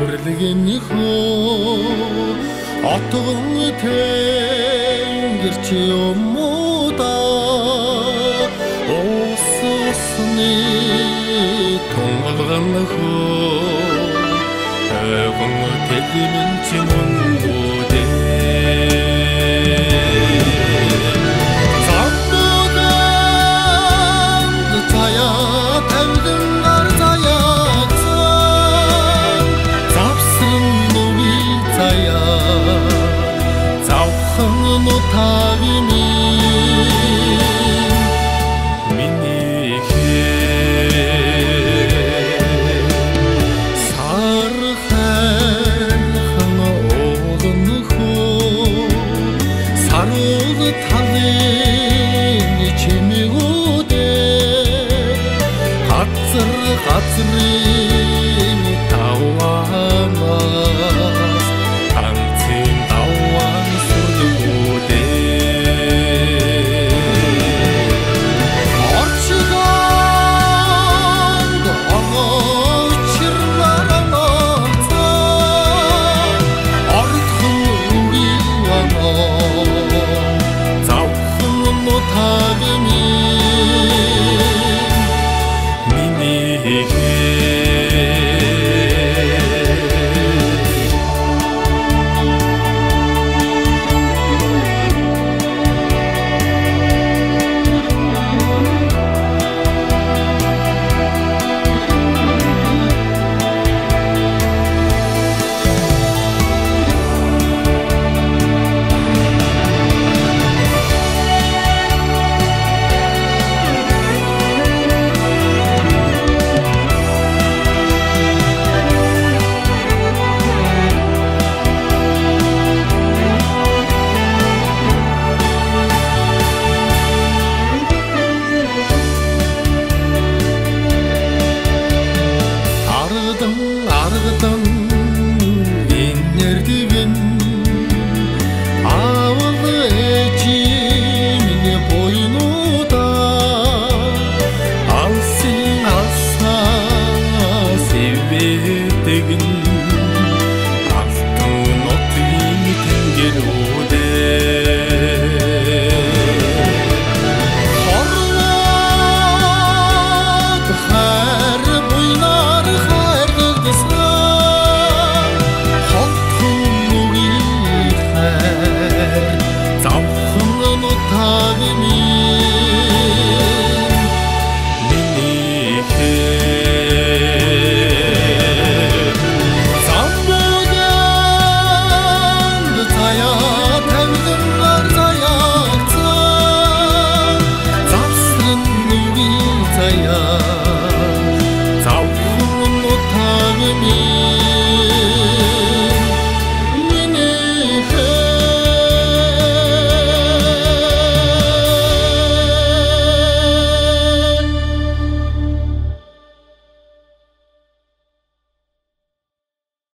төрлөгийнхөө отгон тэнгэр чи юмудаа уусны тунгалган хөө эгөн тэгмэн чи мөн 祭り Yeah.